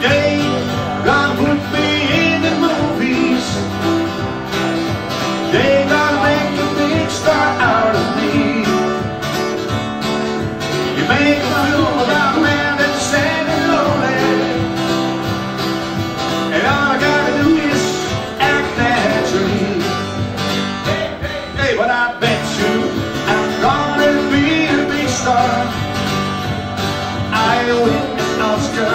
someday God put me in the movies. They gotta make a big star out of me. You make a fool about a man that's sad and lonely. And all I gotta do is act naturally. Hey, hey, hey, but I bet you I'm gonna be a big star. I will Oscar.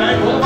All right, well,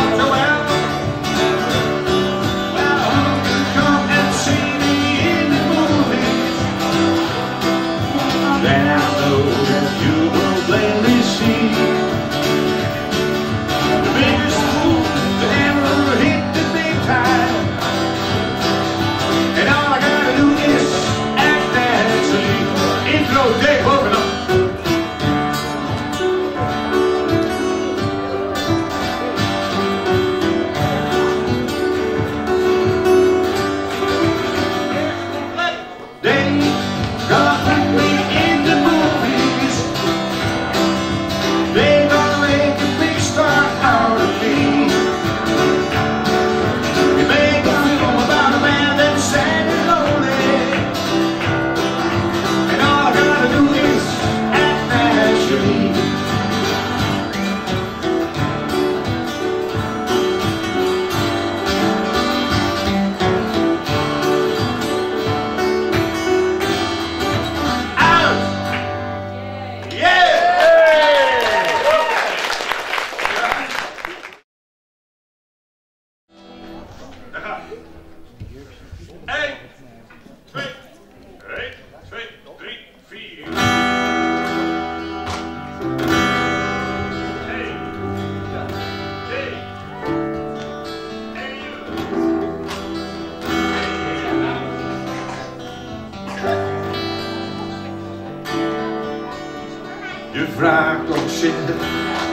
Je vraagt om zitten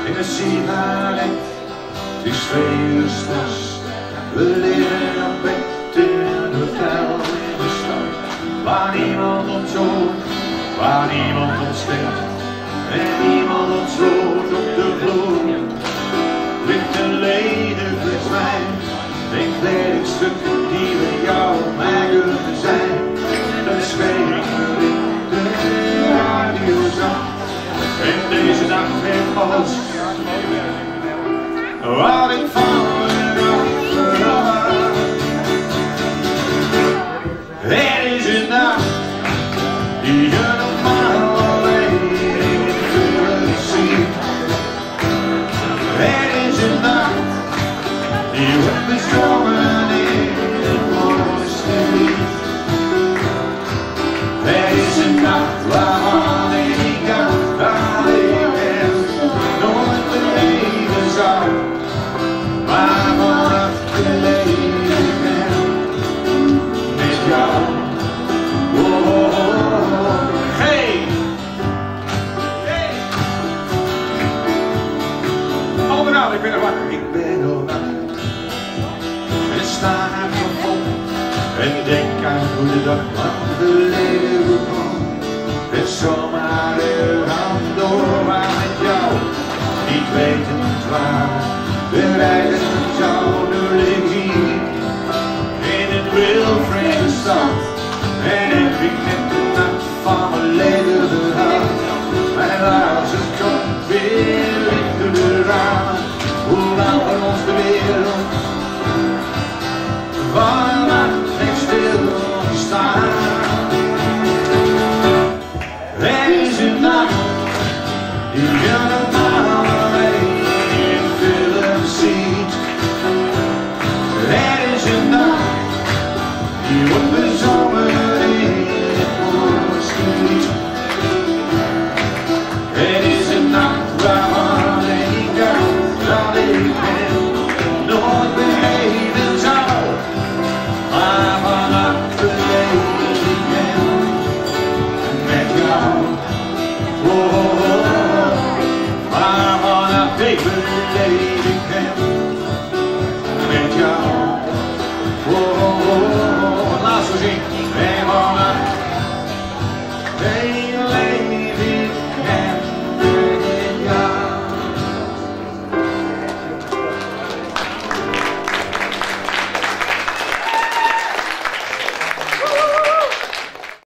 in een sigaret. Die streden s'nachts, we leren op bed in de stad. Waar niemand ons hoort, waar niemand ons kent. En niemand ons rood op de vloer. Ligt een leden wijn, een leeg coast Riding far and off That is enough. En ik denk aan goedendag lang geleden begon. Het zomaar eraan door waar met jou, niet weten waar. Music.